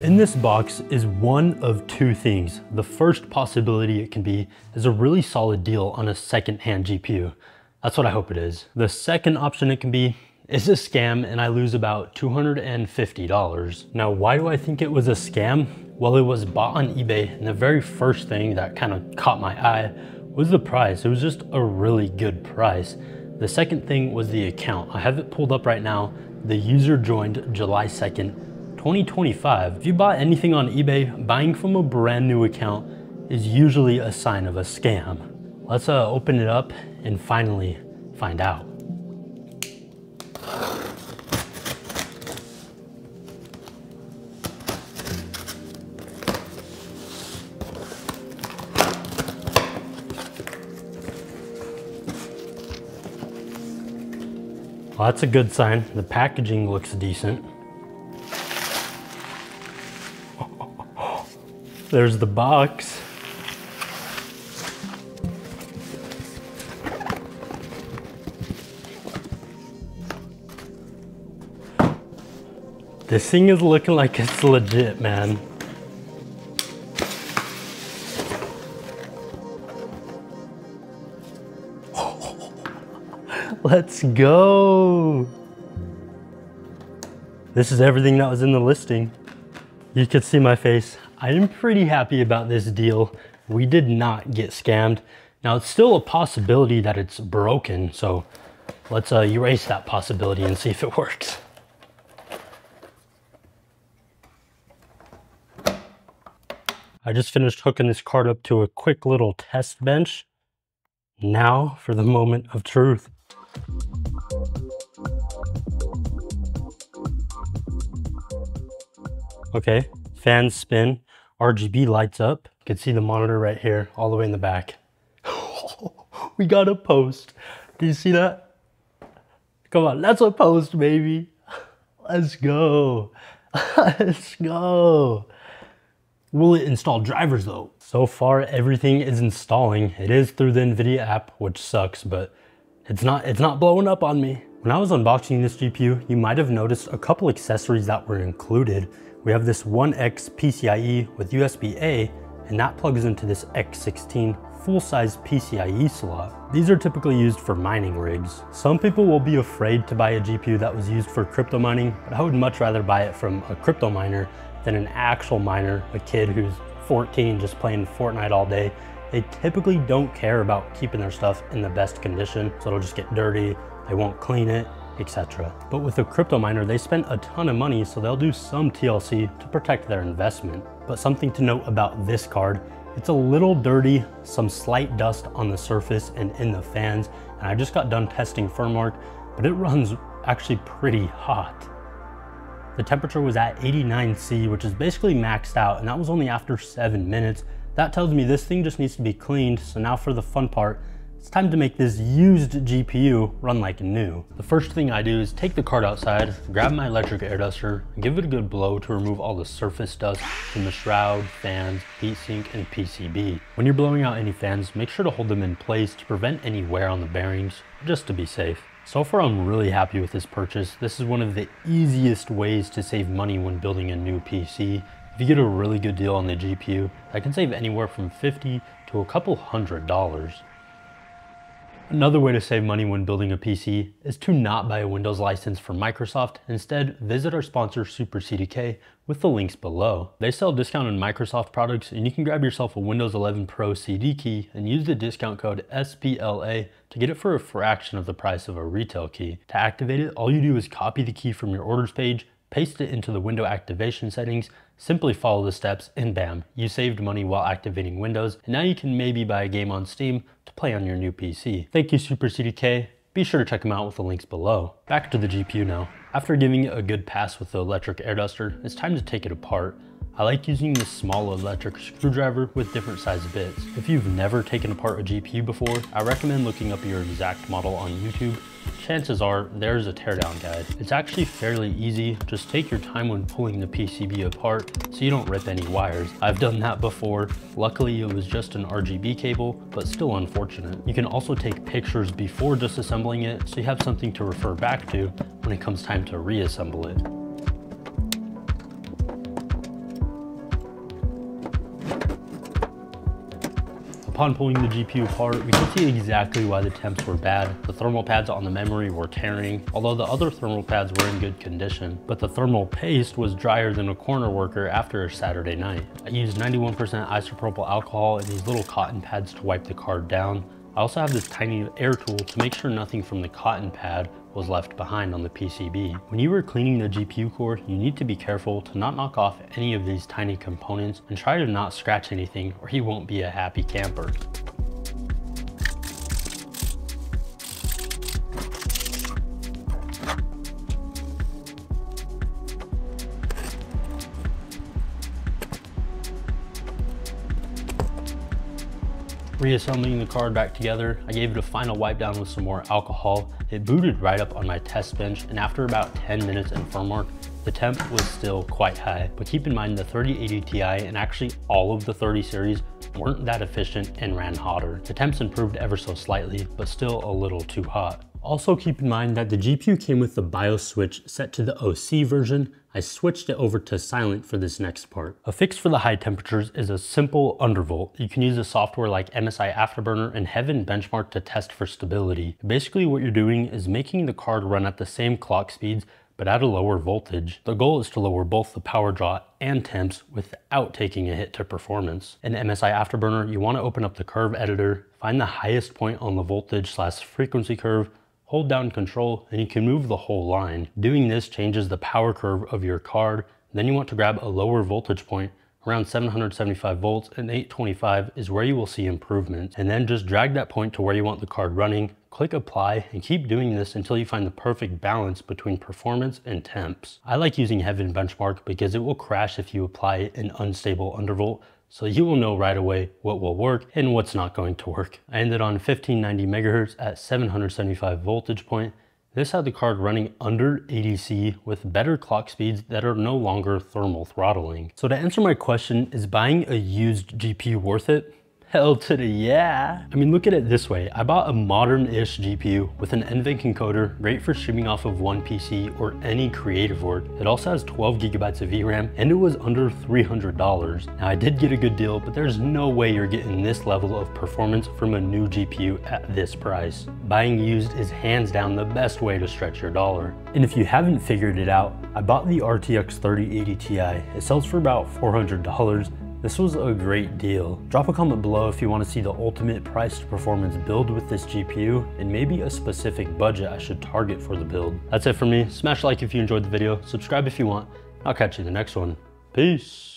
In this box is one of two things. The first possibility it can be is a really solid deal on a second-hand GPU. That's what I hope it is. The second option it can be is a scam and I lose about $250. Now, why do I think it was a scam? Well, it was bought on eBay and the very first thing that kind of caught my eye was the price. It was just a really good price. The second thing was the account. I have it pulled up right now. The user joined July 2nd, 2025, if you bought anything on eBay, buying from a brand new account is usually a sign of a scam. Let's uh, open it up and finally find out. Well, that's a good sign. The packaging looks decent. There's the box. This thing is looking like it's legit, man. Let's go. This is everything that was in the listing. You could see my face. I am pretty happy about this deal. We did not get scammed. Now it's still a possibility that it's broken, so let's uh, erase that possibility and see if it works. I just finished hooking this card up to a quick little test bench. Now for the moment of truth. Okay, fans spin. RGB lights up. You can see the monitor right here, all the way in the back. we got a post. Do you see that? Come on, that's a post, baby. Let's go. Let's go. Will it install drivers though? So far, everything is installing. It is through the NVIDIA app, which sucks, but it's not, it's not blowing up on me. When I was unboxing this GPU, you might have noticed a couple accessories that were included. We have this 1X PCIe with USB-A, and that plugs into this X16 full-size PCIe slot. These are typically used for mining rigs. Some people will be afraid to buy a GPU that was used for crypto mining, but I would much rather buy it from a crypto miner than an actual miner, a kid who's 14 just playing Fortnite all day. They typically don't care about keeping their stuff in the best condition, so it'll just get dirty, they won't clean it, etc. But with a crypto miner, they spend a ton of money, so they'll do some TLC to protect their investment. But something to note about this card, it's a little dirty, some slight dust on the surface and in the fans, and I just got done testing FurMark, but it runs actually pretty hot. The temperature was at 89C, which is basically maxed out, and that was only after seven minutes. That tells me this thing just needs to be cleaned, so now for the fun part, it's time to make this used GPU run like new. The first thing I do is take the card outside, grab my electric air duster, give it a good blow to remove all the surface dust from the shroud, fans, heatsink, and PCB. When you're blowing out any fans, make sure to hold them in place to prevent any wear on the bearings, just to be safe. So far I'm really happy with this purchase. This is one of the easiest ways to save money when building a new PC. If you get a really good deal on the GPU, that can save anywhere from 50 to a couple hundred dollars. Another way to save money when building a PC is to not buy a Windows license from Microsoft. Instead, visit our sponsor Super CDK with the links below. They sell discounted Microsoft products and you can grab yourself a Windows 11 Pro CD key and use the discount code SPLA to get it for a fraction of the price of a retail key. To activate it, all you do is copy the key from your orders page, paste it into the window activation settings, simply follow the steps, and bam, you saved money while activating Windows, and now you can maybe buy a game on Steam to play on your new PC. Thank you Super CDK, be sure to check them out with the links below. Back to the GPU now. After giving it a good pass with the electric air duster, it's time to take it apart. I like using this small electric screwdriver with different size bits. If you've never taken apart a GPU before, I recommend looking up your exact model on YouTube chances are there's a teardown guide. It's actually fairly easy. Just take your time when pulling the PCB apart so you don't rip any wires. I've done that before. Luckily, it was just an RGB cable, but still unfortunate. You can also take pictures before disassembling it so you have something to refer back to when it comes time to reassemble it. Upon pulling the GPU apart, we could see exactly why the temps were bad. The thermal pads on the memory were tearing, although the other thermal pads were in good condition. But the thermal paste was drier than a corner worker after a Saturday night. I used 91% isopropyl alcohol and these little cotton pads to wipe the card down. I also have this tiny air tool to make sure nothing from the cotton pad was left behind on the PCB. When you are cleaning the GPU core, you need to be careful to not knock off any of these tiny components and try to not scratch anything or you won't be a happy camper. Reassembling the card back together, I gave it a final wipe down with some more alcohol. It booted right up on my test bench and after about 10 minutes in FurMark, the temp was still quite high. But keep in mind the 3080 Ti and actually all of the 30 series weren't that efficient and ran hotter. The temps improved ever so slightly, but still a little too hot. Also keep in mind that the GPU came with the BIOS switch set to the OC version. I switched it over to silent for this next part. A fix for the high temperatures is a simple undervolt. You can use a software like MSI Afterburner and Heaven Benchmark to test for stability. Basically what you're doing is making the card run at the same clock speeds but at a lower voltage. The goal is to lower both the power draw and temps without taking a hit to performance. In MSI Afterburner, you want to open up the curve editor, find the highest point on the voltage slash frequency curve, hold down control and you can move the whole line. Doing this changes the power curve of your card. Then you want to grab a lower voltage point around 775 volts and 825 is where you will see improvement. And then just drag that point to where you want the card running, click apply and keep doing this until you find the perfect balance between performance and temps. I like using Heaven Benchmark because it will crash if you apply an unstable undervolt so you will know right away what will work and what's not going to work. I ended on 1590 megahertz at 775 voltage point. This had the card running under ADC with better clock speeds that are no longer thermal throttling. So to answer my question, is buying a used GPU worth it? Hell to the yeah. I mean, look at it this way. I bought a modern-ish GPU with an NVENC encoder, great for streaming off of one PC or any creative work. It also has 12 gigabytes of VRAM and it was under $300. Now I did get a good deal, but there's no way you're getting this level of performance from a new GPU at this price. Buying used is hands down the best way to stretch your dollar. And if you haven't figured it out, I bought the RTX 3080 Ti. It sells for about $400 this was a great deal. Drop a comment below if you want to see the ultimate price to performance build with this GPU and maybe a specific budget I should target for the build. That's it for me. Smash like if you enjoyed the video, subscribe if you want. I'll catch you in the next one. Peace.